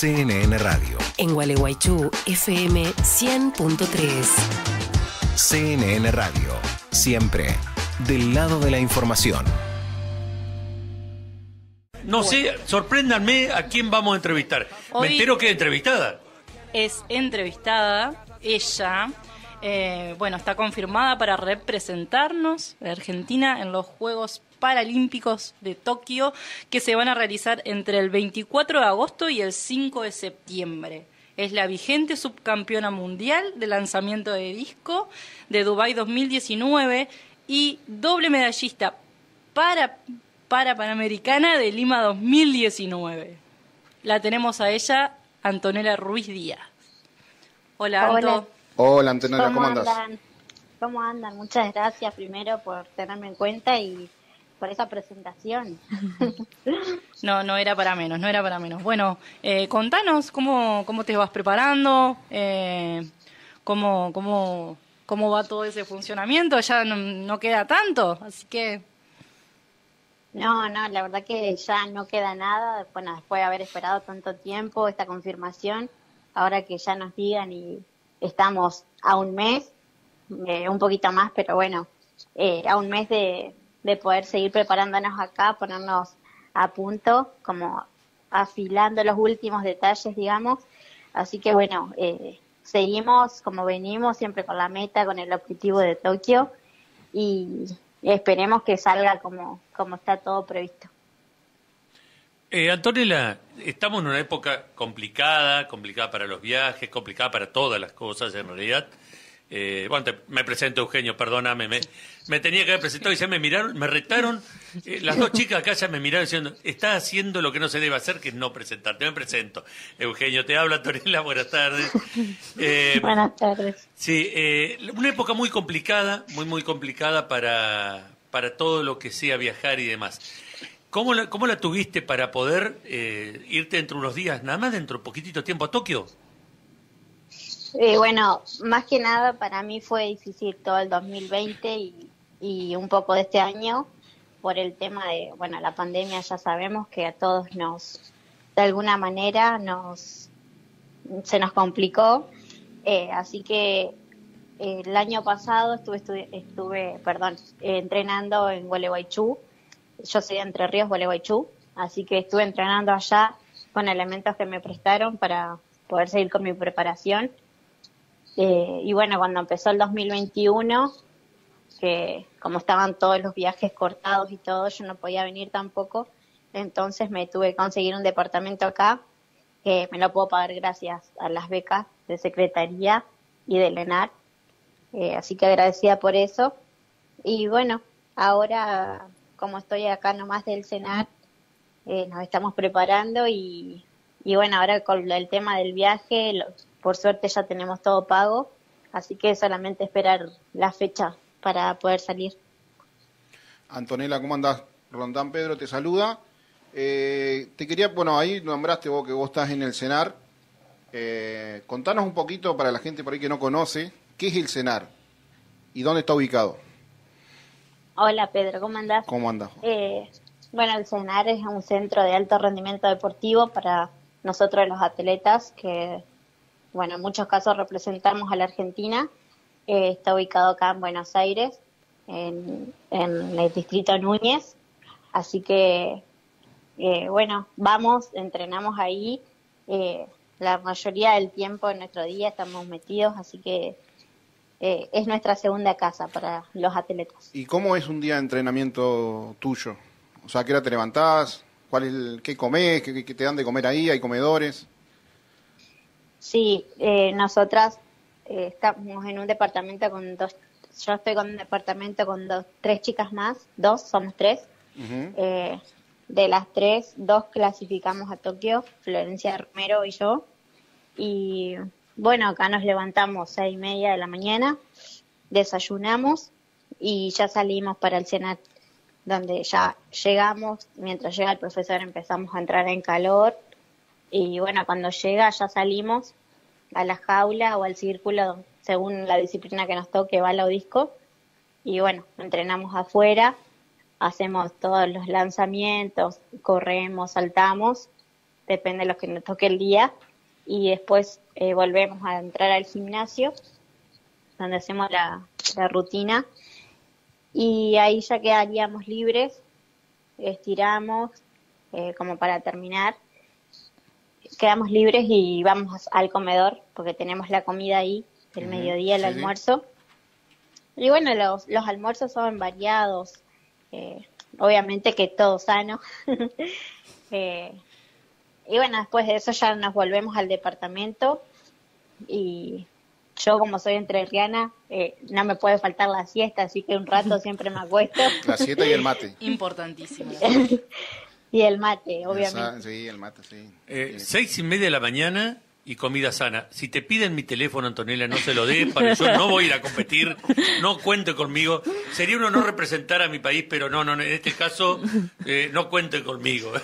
CNN Radio. En Gualeguaychú, FM 100.3. CNN Radio. Siempre del lado de la información. No sé, sorpréndanme a quién vamos a entrevistar. Me Hoy- entero que es entrevistada. es entrevistada, ella, eh, bueno, está confirmada para representarnos a Argentina en los Juegos Paralímpicos de Tokio que se van a realizar entre el 24 de agosto y el 5 de septiembre. Es la vigente subcampeona mundial de lanzamiento de disco de Dubai 2019 y doble medallista para, para Panamericana de Lima 2019. La tenemos a ella, Antonella Ruiz Díaz. Hola, Hola. Anto. Hola, Antonella, ¿Cómo, ¿cómo andas? andan? ¿Cómo andan? Muchas gracias primero por tenerme en cuenta y por esa presentación. No, no era para menos, no era para menos. Bueno, eh, contanos cómo, cómo te vas preparando, eh, cómo, cómo, cómo va todo ese funcionamiento. Ya no, no queda tanto, así que No, no, la verdad que ya no queda nada. Bueno, después de haber esperado tanto tiempo esta confirmación, ahora que ya nos digan y estamos a un mes, eh, un poquito más, pero bueno, eh, a un mes de, de poder seguir preparándonos acá, ponernos a punto, como afilando los últimos detalles, digamos. Así que bueno, eh, seguimos como venimos, siempre con la meta, con el objetivo de Tokio y esperemos que salga como, como está todo previsto. Eh, Antonella, estamos en una época complicada, complicada para los viajes, complicada para todas las cosas en realidad. Eh, bueno, te- me presento Eugenio, perdóname, me, me tenía que haber presentado y ya me miraron, me retaron, eh, las dos chicas acá ya me miraron diciendo, estás haciendo lo que no se debe hacer, que es no presentarte, me presento. Eugenio, te habla Antonella, buenas tardes. Eh, Buenas tardes. Sí, eh, una época muy complicada, muy, muy complicada para, para todo lo que sea viajar y demás. ¿Cómo la, cómo la tuviste para poder eh, irte dentro de unos días, nada más dentro de poquitito tiempo a Tokio? Eh, bueno, más que nada para mí fue difícil todo el 2020 y, y un poco de este año por el tema de, bueno, la pandemia ya sabemos que a todos nos, de alguna manera, nos, se nos complicó. Eh, así que eh, el año pasado estuve, estuve, estuve perdón, eh, entrenando en Gualeguaychú. Yo soy de Entre Ríos, Gualeguaychú. Así que estuve entrenando allá con elementos que me prestaron para poder seguir con mi preparación. Eh, y bueno, cuando empezó el 2021, que como estaban todos los viajes cortados y todo, yo no podía venir tampoco, entonces me tuve que conseguir un departamento acá, que me lo puedo pagar gracias a las becas de Secretaría y del ENAR, eh, así que agradecida por eso. Y bueno, ahora como estoy acá nomás del CENAR, eh, nos estamos preparando y, y bueno, ahora con el tema del viaje, lo- por suerte ya tenemos todo pago, así que solamente esperar la fecha para poder salir. Antonella, ¿cómo andás? Rondán Pedro te saluda. Eh, te quería, bueno, ahí nombraste vos que vos estás en el CENAR. Eh, contanos un poquito para la gente por ahí que no conoce, ¿qué es el CENAR? ¿Y dónde está ubicado? Hola Pedro, ¿cómo andás? ¿Cómo andás? Eh, bueno, el CENAR es un centro de alto rendimiento deportivo para nosotros los atletas que, bueno, en muchos casos representamos a la Argentina. Eh, está ubicado acá en Buenos Aires, en, el distrito Núñez. Así que, eh, bueno, vamos, entrenamos ahí. Eh, la mayoría del tiempo en nuestro día estamos metidos, así que eh, es nuestra segunda casa para los atletas. ¿Y cómo es un día de entrenamiento tuyo? O sea, ¿a qué hora te levantás? ¿Cuál es el- ¿Qué comés? ¿Qué, qué te dan de comer ahí? ¿Hay comedores? Sí, eh, nosotras eh, estamos en un departamento con dos, yo estoy con un departamento con dos, tres chicas más, dos, somos tres. Eh, de las tres, dos clasificamos a Tokio, Florencia Romero y yo. Y bueno, acá nos levantamos seis y media de la mañana, desayunamos y ya salimos para el Senat, donde ya llegamos, mientras llega el profesor empezamos a entrar en calor y bueno, cuando llega ya salimos a la jaula o al círculo, según la disciplina que nos toque, bala o disco. Y bueno, entrenamos afuera, hacemos todos los lanzamientos, corremos, saltamos. depende de lo que nos toque el día. Y después eh, volvemos a entrar al gimnasio, donde hacemos la, rutina. Y ahí ya quedaríamos libres, estiramos, eh, como para terminar. Quedamos libres y vamos al comedor, porque tenemos la comida ahí, del Ujú, mediodía, el sí, sí. almuerzo. Y bueno, los, los almuerzos son variados, eh, obviamente que todo sano. Eh, y bueno, después de eso ya nos volvemos al departamento y yo como soy entrerriana, eh, no me puede faltar la siesta, así que un rato siempre me acuesto. La siesta y el mate. Importantísimo. y el mate, obviamente. Sí, el mate, sí. Eh, Sí. seis y media de la mañana y comida sana. Si te piden mi teléfono, Antonella, no se lo dé, para yo no voy a ir a competir, no cuente conmigo. Sería un honor representar a mi país, pero no, no, en este caso eh, no cuente conmigo.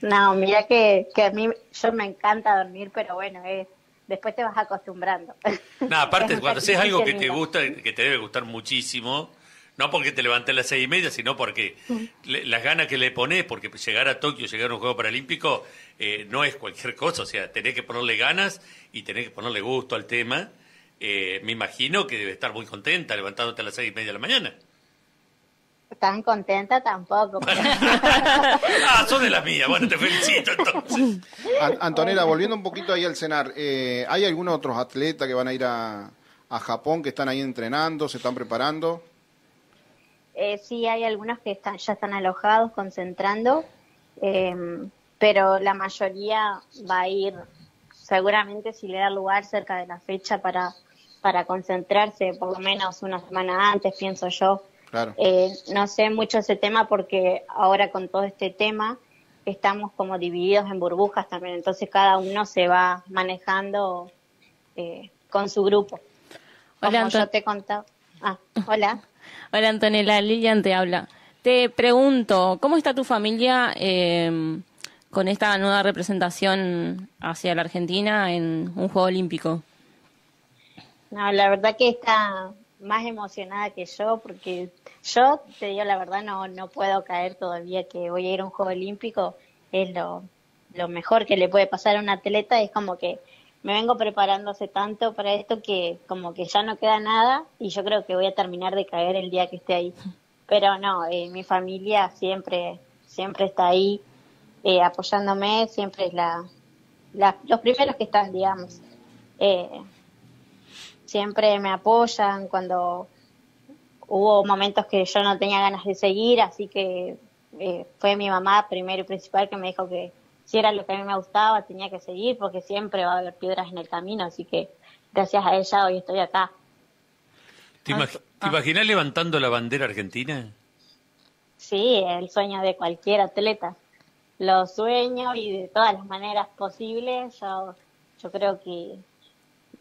No, mira que, que a mí, yo me encanta dormir, pero bueno, es, después te vas acostumbrando. No, aparte, cuando haces algo que te gusta, que te debe gustar muchísimo, no porque te levantes a las seis y media, sino porque le- las ganas que le pones, porque llegar a Tokio, llegar a un Juego Paralímpico, eh, no es cualquier cosa, o sea, tenés que ponerle ganas y tenés que ponerle gusto al tema. Eh, me imagino que debe estar muy contenta levantándote a las seis y media de la mañana. Tan contenta tampoco. pero- ah, sos de la mía, bueno, te felicito entonces. An- Antonella, volviendo un poquito ahí al cenar, eh, ¿hay algunos otros atletas que van a ir a, a Japón, que están ahí entrenando, se están preparando? Eh, sí, hay algunos que están, ya están alojados, concentrando, eh, pero la mayoría va a ir, seguramente si le da lugar cerca de la fecha para, para concentrarse, por lo menos una semana antes, pienso yo. Claro. Eh, no sé mucho ese tema porque ahora con todo este tema estamos como divididos en burbujas también, entonces cada uno se va manejando eh, con su grupo. Hola, Como yo te contaba. Ah, hola. Hola Antonella, Lilian te habla. Te pregunto, ¿cómo está tu familia eh, con esta nueva representación hacia la Argentina en un Juego Olímpico? No, la verdad que está más emocionada que yo porque yo, te digo la verdad, no, no puedo caer todavía que voy a ir a un Juego Olímpico. Es lo, lo mejor que le puede pasar a un atleta. Es como que me vengo preparando hace tanto para esto que como que ya no queda nada y yo creo que voy a terminar de caer el día que esté ahí. Pero no, eh, mi familia siempre, siempre está ahí eh, apoyándome, siempre es la, la- los primeros que están, digamos. Eh, siempre me apoyan cuando hubo momentos que yo no tenía ganas de seguir, así que eh, fue mi mamá primero y principal que me dijo que si era lo que a mí me gustaba tenía que seguir porque siempre va a haber piedras en el camino, así que gracias a ella hoy estoy acá. ¿Te, imag- te imaginas levantando la bandera argentina? Sí, el sueño de cualquier atleta. Lo sueño y de todas las maneras posibles. Yo, yo creo que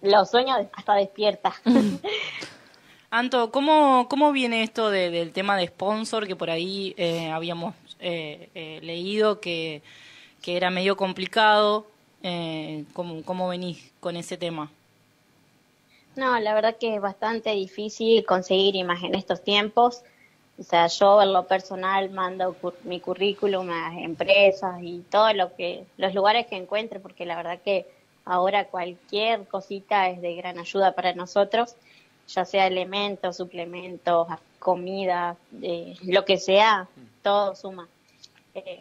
lo sueño hasta despierta. Anto, ¿cómo, cómo viene esto de- del tema de sponsor que por ahí eh, habíamos eh, eh, leído que, que era medio complicado? Eh, ¿cómo, ¿Cómo venís con ese tema? No, la verdad que es bastante difícil conseguir imagen en estos tiempos. O sea, yo en lo personal mando cur- mi currículum a empresas y todo lo que, los lugares que encuentre, porque la verdad que ahora cualquier cosita es de gran ayuda para nosotros, ya sea elementos, suplementos, comida, eh, lo que sea, todo suma. Eh,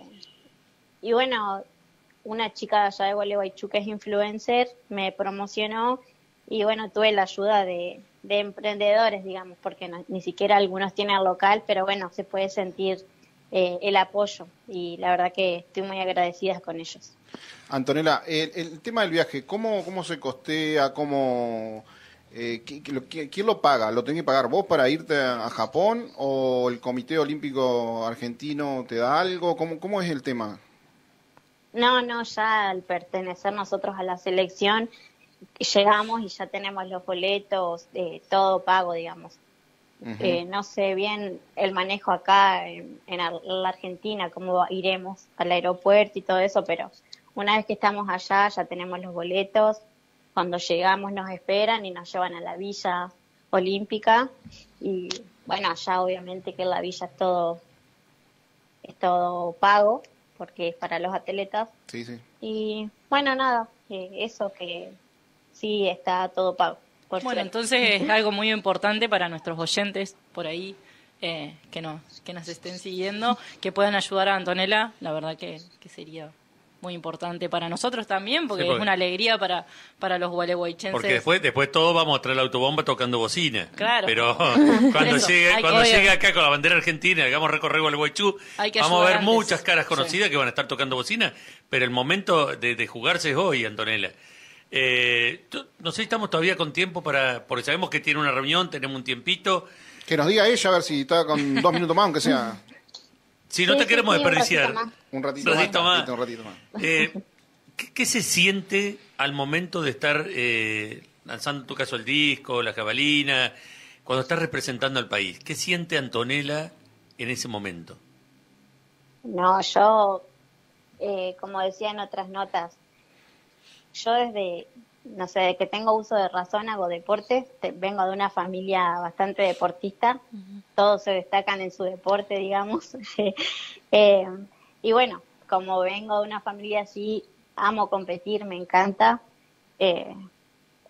y bueno, una chica de allá de Gualeguaychú que es influencer me promocionó y bueno, tuve la ayuda de, de emprendedores, digamos, porque ni siquiera algunos tienen local, pero bueno, se puede sentir eh, el apoyo y la verdad que estoy muy agradecida con ellos. Antonella, el, el tema del viaje, ¿cómo, cómo se costea? ¿Cómo, eh, qui- qui- lo- qui- ¿Quién lo paga? ¿Lo tenés que pagar vos para irte a Japón o el Comité Olímpico Argentino te da algo? ¿Cómo, cómo es el tema? No, no, ya al pertenecer nosotros a la selección, llegamos y ya tenemos los boletos, eh, todo pago, digamos. Eh, no sé bien el manejo acá en, la Argentina, cómo iremos al aeropuerto y todo eso, pero una vez que estamos allá ya tenemos los boletos. Cuando llegamos nos esperan y nos llevan a la villa olímpica y bueno, allá obviamente que en la villa es todo es todo pago porque es para los atletas. Sí, sí. Y bueno, nada, eh, eso que sí está todo pago. por Bueno, suerte. entonces es algo muy importante para nuestros oyentes por ahí eh, que, nos, que nos estén siguiendo, que puedan ayudar a Antonella. La verdad que, que sería muy importante para nosotros también, porque, Sí, porque- es una alegría para, para los gualeguaychenses. Porque después, después todos vamos a traer la autobomba tocando bocina. Claro. Pero cuando Eso, llegue, cuando llegue acá con la bandera argentina, hagamos recorrido al Guaychú, Hay que vamos a ver muchas caras conocidas que van a estar tocando bocina, pero el momento de, de jugarse es hoy, Antonella. Eh, no sé si estamos todavía con tiempo para, porque sabemos que tiene una reunión, tenemos un tiempito. Que nos diga ella a ver si está con dos minutos más, aunque sea Si no Sí, te sí, queremos sí, un desperdiciar. ratito más. un ratito, Un ratito más. más. Un ratito más. Eh, ¿qué, qué se siente al momento de estar eh, lanzando, en tu caso, el disco, la jabalina, cuando estás representando al país? ¿Qué siente Antonella en ese momento? No, yo, eh, como decía en otras notas, yo desde, no sé, de que tengo uso de razón hago deportes, te- vengo de una familia bastante deportista, todos se destacan en su deporte, digamos. Eh, y bueno, como vengo de una familia así, amo competir, me encanta. Eh,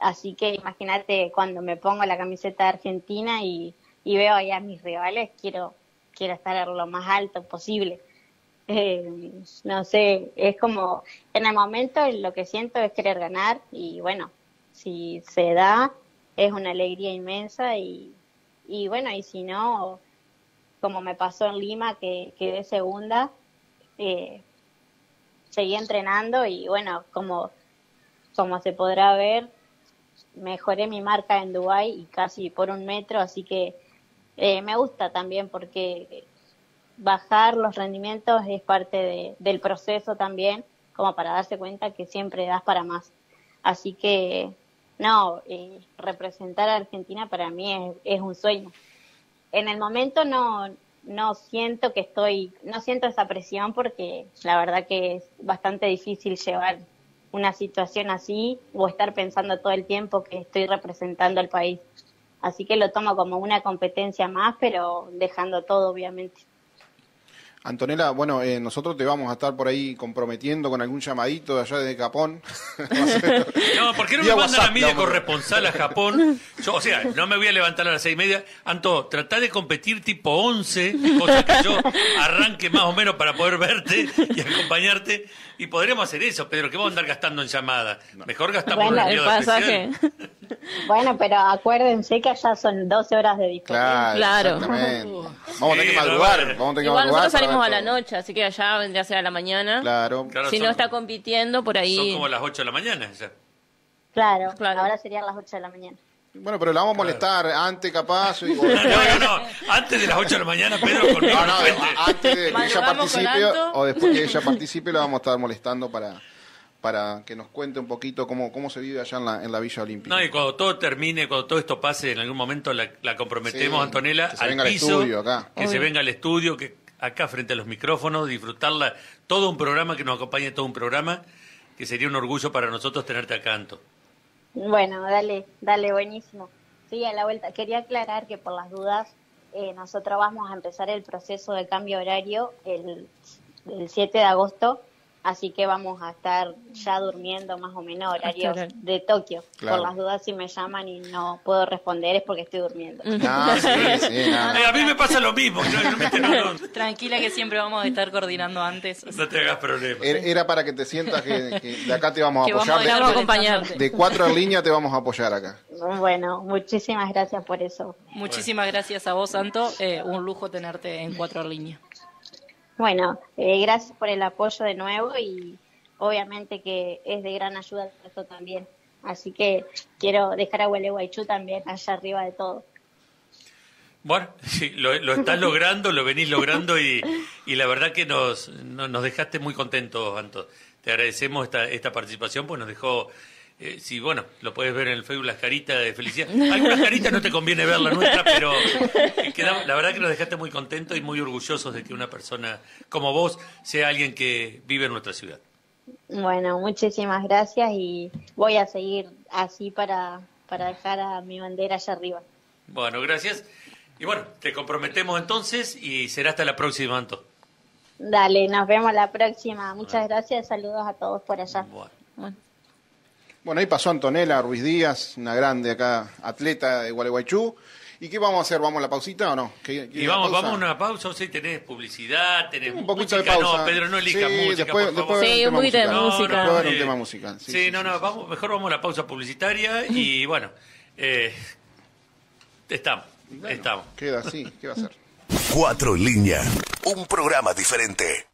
así que imagínate cuando me pongo la camiseta de Argentina y, y veo ahí a mis rivales, quiero, quiero estar lo más alto posible. Eh, no sé, es como, en el momento lo que siento es querer ganar y bueno, si se da, es una alegría inmensa y, y bueno, y si no, como me pasó en Lima, que quedé segunda, eh, seguí entrenando y bueno, como, como se podrá ver, mejoré mi marca en Dubai y casi por un metro, así que eh, me gusta también porque bajar los rendimientos es parte de- del proceso también, como para darse cuenta que siempre das para más. Así que, no, eh, representar a Argentina para mí es, es un sueño. En el momento no, no siento que estoy, no siento esa presión porque la verdad que es bastante difícil llevar una situación así o estar pensando todo el tiempo que estoy representando al país. Así que lo tomo como una competencia más, pero dejando todo, obviamente. Antonella, bueno, eh, nosotros te vamos a estar por ahí comprometiendo con algún llamadito de allá desde Capón. No, ¿por qué no me mandan a mí de corresponsal a Japón? Yo, o sea, no me voy a levantar a las seis y media. Anto, tratá de competir tipo 11, cosa que yo arranque más o menos para poder verte y acompañarte. Y podríamos hacer eso, Pedro, que vamos a andar gastando en llamadas. Mejor gastamos Bueno, El pasaje. Bueno, pero acuérdense que allá son 12 horas de diferencia. Claro, Claro. Vamos a tener que madrugar. Vamos a tener que madrugar a la noche, así que allá vendría a ser a la mañana. Claro. Claro, Si son- no está compitiendo, por Son ahí. como las 8 de la mañana. ya. Claro, Claro. ahora serían las 8 de la mañana. Bueno, pero la vamos a molestar antes, capaz. o- No, no, no. Antes de las 8 de la mañana, Pedro, conmigo No, no, antes de que ella participe o después que ella participe la vamos a estar molestando para, para que nos cuente un poquito cómo, cómo se vive allá en la, en la Villa Olímpica. No, y cuando todo termine, cuando todo esto pase, en algún momento la, la comprometemos, Sí, Antonella, que se al venga al estudio acá. que se venga al estudio, que acá frente a los micrófonos, disfrutarla, todo un programa, que nos acompañe todo un programa, que sería un orgullo para nosotros tenerte acá, Anto. Bueno, dale, dale, buenísimo. Sí, a la vuelta. Quería aclarar que por las dudas, eh, nosotros vamos a empezar el proceso de cambio horario el, el 7 de agosto, así que vamos a estar ya durmiendo más o menos horarios de Tokio. Claro. Por las dudas, si me llaman y no puedo responder es porque estoy durmiendo. No, sí, sí, no. Eh, a mí me pasa lo mismo, no, Tranquila que siempre vamos a estar coordinando antes. no te hagas problemas. Era era para que te sientas que, que de acá te vamos a Que vamos apoyar. a de- vamos a acompañar. molestándote. de cuatro en línea te vamos a apoyar acá. Bueno, muchísimas gracias por eso. Muchísimas gracias a vos, Santo. Eh, un lujo tenerte en cuatro líneas. Bueno, eh, gracias por el apoyo de nuevo y obviamente que es de gran ayuda esto también. Así que quiero dejar a Gualeguaychú también allá arriba de todo. Bueno, sí, lo, lo estás logrando, lo venís logrando y, y la verdad que nos, no- nos dejaste muy contentos, Anto. Te agradecemos esta, esta participación, pues nos dejó, eh, si bueno, lo puedes ver en el Facebook, las caritas de felicidad. Algunas caritas no te conviene ver la nuestra, pero eh, la verdad que nos dejaste muy contentos y muy orgullosos de que una persona como vos sea alguien que vive en nuestra ciudad. Bueno, muchísimas gracias y voy a seguir así para, para dejar a mi bandera allá arriba. Bueno, gracias. Y bueno, te comprometemos entonces y será hasta la próxima, Anto. Dale, nos vemos la próxima. Muchas gracias, saludos a todos por allá. Bueno. Bueno. Bueno, ahí pasó Antonella Ruiz Díaz, una grande acá, atleta de Gualeguaychú. ¿Y qué vamos a hacer? ¿Vamos a la pausita o no? ¿Qué- Y vamos, pausa? vamos a una pausa, o si tenés publicidad, tenés Un poquito música, de pausa. no, Pedro, no elijas Sí, música, después- por favor. después Sí, un poquito de música. A haber un eh, tema musical. Sí, Sí, sí, no, sí, no, sí. vamos, mejor vamos a la pausa publicitaria y bueno, eh, estamos, Bueno, estamos. Queda así, ¿qué va a hacer? Cuatro en línea. Un programa diferente.